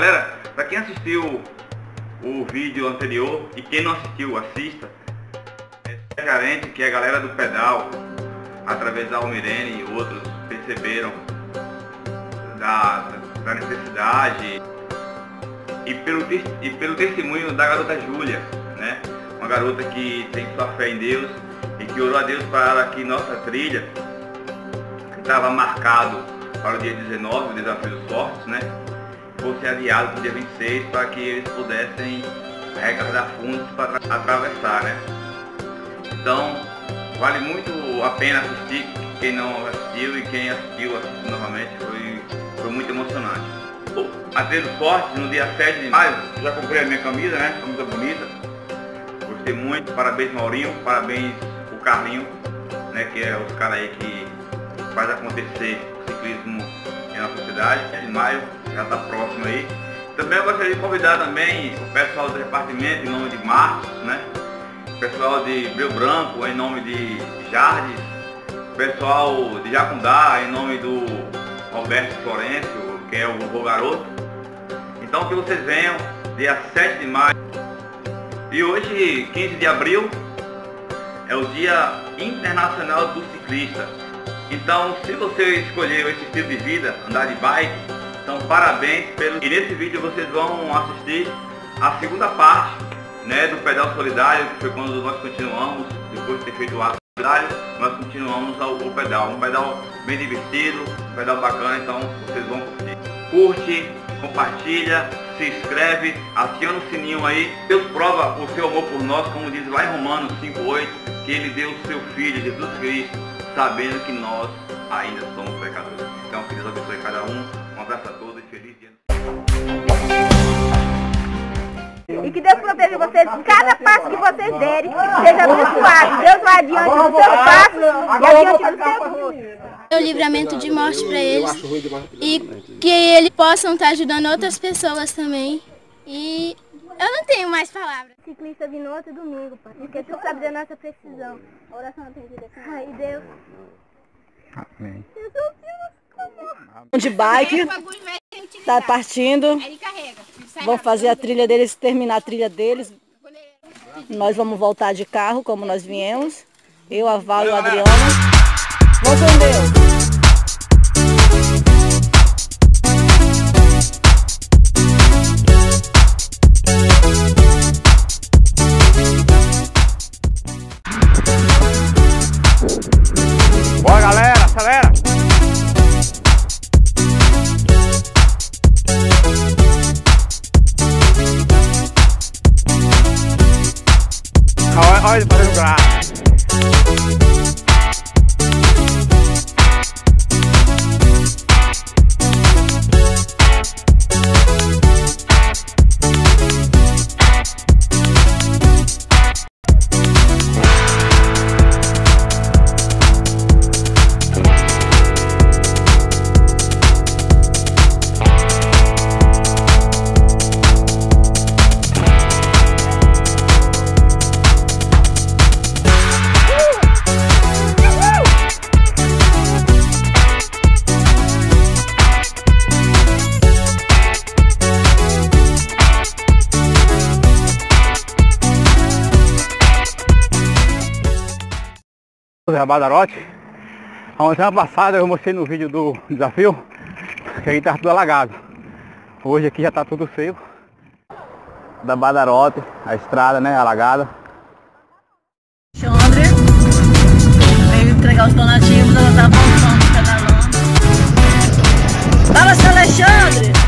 Galera, para quem assistiu o vídeo anterior e quem não assistiu, assista. É carente que a galera do pedal, através da Almirene e outros, perceberam da, da necessidade e pelo, e pelo testemunho da garota Júlia, né? Uma garota que tem sua fé em Deus e que orou a Deus para que nossa trilha, que estava marcado para o dia 19, o desafio dos fortes, né? Fosse adiado para o dia 26 para que eles pudessem arrecadar fundos para atravessar, né? Então, vale muito a pena assistir, quem não assistiu e quem assistiu, novamente, foi, foi muito emocionante. Trilha Forte, no dia 7 de maio, já comprei a minha camisa, né? Camisa bonita. Gostei muito, parabéns Maurinho, parabéns o Carlinho, né? Que é os caras aí que faz acontecer o ciclismo em nossa cidade. De maio, já está próximo aí. Também eu gostaria de convidar também o pessoal do repartimento em nome de Marcos, né? O pessoal de Brio Branco em nome de Jardes, o pessoal de Jacundá em nome do Roberto Florencio, que é o Vovô Garoto. Então que vocês venham dia 7 de maio. E hoje, 15 de abril, é o Dia Internacional do Ciclista. Então, se você escolheu esse estilo de vida, andar de bike, então parabéns pelo. E nesse vídeo vocês vão assistir a segunda parte né, do pedal solidário, que foi quando nós continuamos, depois de ter feito o ato solidário, nós continuamos ao, ao pedal. Um pedal bem divertido, um pedal bacana, então vocês vão curtir. Curte, compartilha, se inscreve, aciona o sininho aí. Deus prova o seu amor por nós, como diz lá em Romanos 5,8, que ele deu o seu Filho, Jesus Cristo, sabendo que nós ainda somos pecadores. Então que Deus abençoe cada um. Um abraço a todos e feliz dia. E que Deus proteja vocês, cada passo que vocês derem, seja abençoado. Deus vai adiante do seu passo e adiante do seu o livramento de morte para eles e que eles possam estar ajudando outras pessoas também. E eu não tenho mais palavras. Ciclista vindo outro domingo, pai, porque tu sabe da nossa precisão. A oração atendida. Ai, Deus. Amém. Jesus, de bike, tá partindo. Vamos fazer a trilha deles, terminar a trilha deles. Nós vamos voltar de carro, como nós viemos. Eu, a Val e o Adriano. Vamos com Deus. Badarote. A semana passada eu mostrei no vídeo do desafio que a gente estava tudo alagado. Hoje aqui já está tudo seco. Da Badarote, a estrada né, alagada. Alexandre veio entregar os donativos, ela tá voltando pedalando. Fala, seu Alexandre!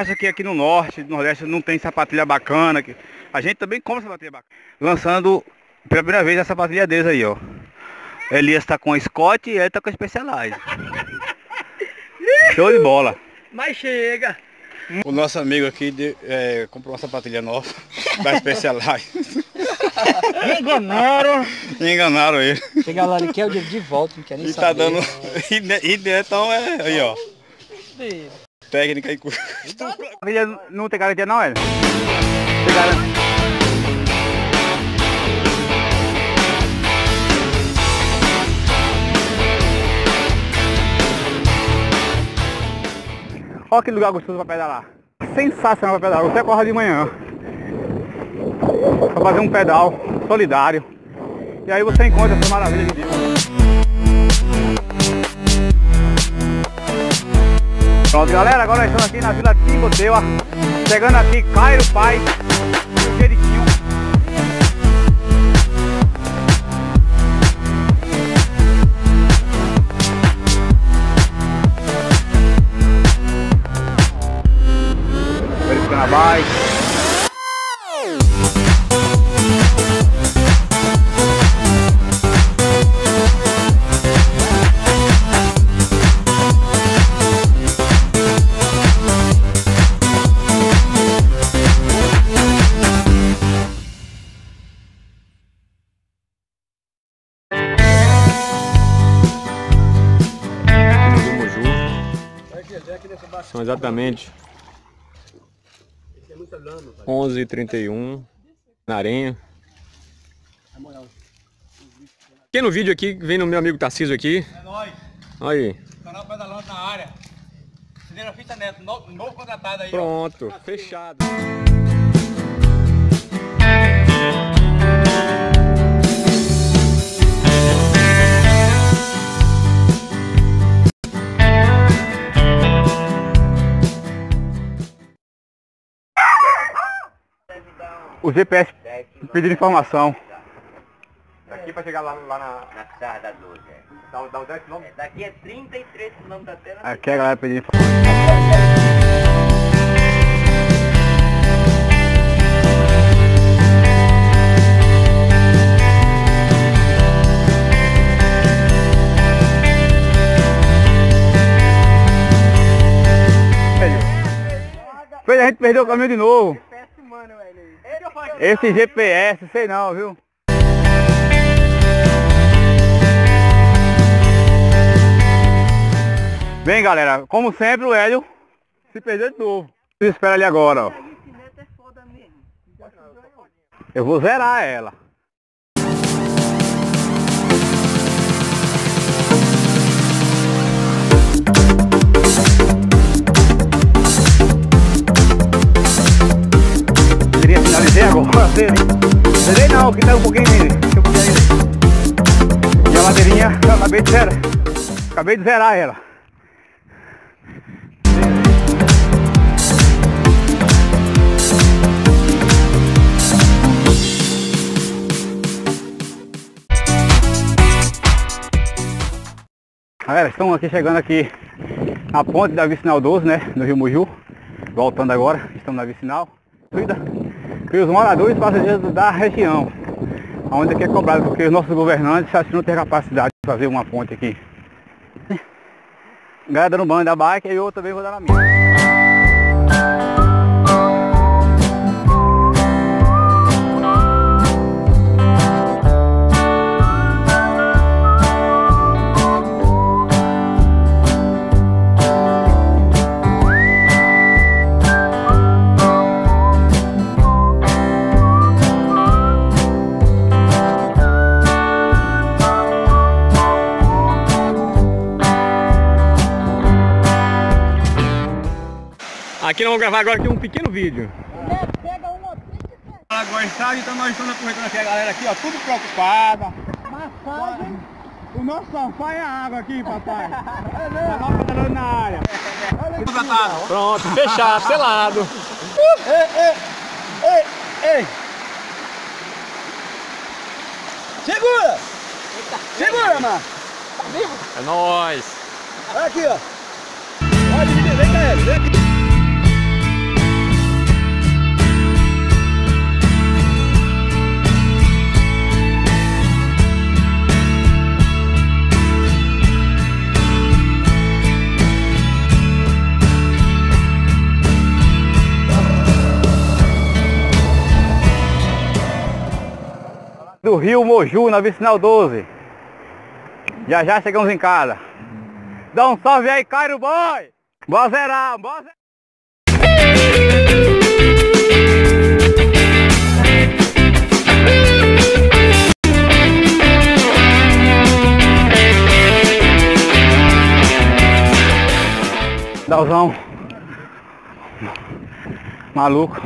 Acha que aqui no norte, no nordeste não tem sapatilha bacana. Que... A gente também compra sapatilha bacana. Lançando pela primeira vez a sapatilha deles aí, ó. Elias tá com a Scott e ele tá com a Specialized. Show de bola. Mas chega. O nosso amigo aqui de, é, comprou uma sapatilha nossa da Specialized. Enganaram. Enganaram ele. Chegar lá, ele quer o dinheiro de volta, não quer nem e saber. tá dando. E, e então é. Aí, ó. Técnica e custo. Não tem garantia não, é? Tem garantia. Olha que lugar gostoso pra pedalar. Sensacional pra pedalar. Você acorda de manhã. Pra fazer um pedal solidário. E aí você encontra essa maravilha de Deus. Pronto galera, agora nós estamos aqui na Vila Timoteu, chegando aqui Cairo Paz, Jeriquinho. Verificando a exatamente 11h31 na areia. Quem no vídeo aqui, vem no meu amigo Tarcísio aqui. É nóis. Aí, Canal Pedalando na área. Cidreira Fita Neto, novo, novo contratado aí. ó. pronto, fechado. O GPS pedindo informação. Daqui pra chegar lá, lá na... Na Serra da 12, é. Dá, dá 10 km? É, Daqui é 33 km até na... Aqui a galera pedindo informação. Fez a gente perdeu o caminho de novo. Esse GPS, sei não, viu? Bem, galera, como sempre o Hélio se perdeu de novo. Espera ali agora, ó. Eu vou zerar ela. Finalizei agora, zerei. Zerei não, que tá um pouquinho nele. Deixa eu puxar ele. E a madeirinha, eu acabei de zerar. Acabei de zerar ela. Galera, estamos aqui chegando aqui na ponte da Vicinal 12, né? No Rio Muju. Voltando agora, estamos na Vicinal. Cuida que os moradores passageiros da região. Onde aqui é cobrado, porque os nossos governantes que não têm capacidade de fazer uma ponte aqui. Galera dando banho da bike e eu também vou dar na minha. Nós vamos gravar agora aqui um pequeno vídeo. Agora estádio, então nós estamos aproveitando aqui a galera aqui, ó, tudo preocupada. Massagem. O nosso sofá é a água aqui, papai. Tá lá pedalando na área. Tudo tratado. Pronto, fechado, selado. Ei, ei, ei, ei. Segura! Segura, mano. É nóis. Olha aqui, ó. Olha, vem cá, vem aqui. Rio Moju, na Vicinal 12. Já já chegamos em casa. Dá um salve aí, Cairo Boy! Boa zerão, boa zerão! Dalzão maluco,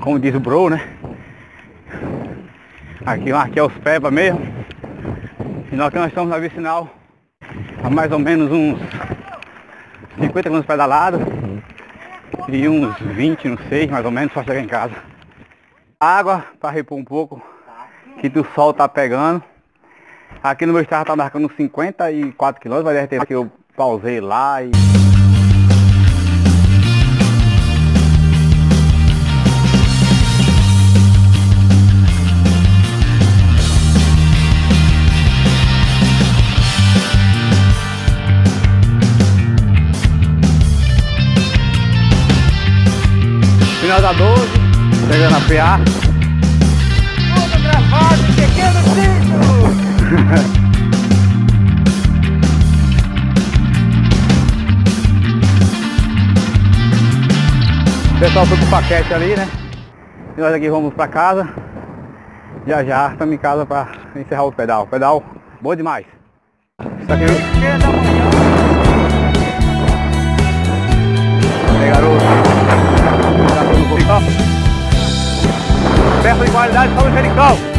como diz o bro, né? Aqui, aqui é os Peba mesmo. E nós que nós estamos na vicinal a mais ou menos uns 50 km pedalados e uns 20, não sei, mais ou menos, só chegar em casa. Água para repor um pouco, que o sol tá pegando. Aqui no meu estado tá marcando 54 km, vai ter que eu pausei lá e. Final da 12, chegando a PA. Tudo gravado em pequeno sítio! O pessoal foi pro paquete ali, né? E nós aqui vamos pra casa. Já já estamos em casa pra encerrar o pedal. Pedal bom demais. Isso aqui. Peça de qualidade só no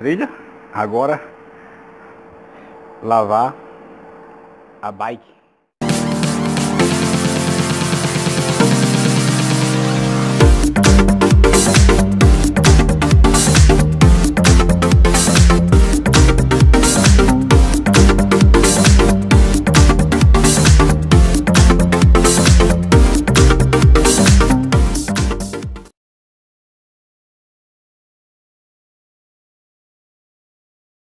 trilha. Agora lavar a bike.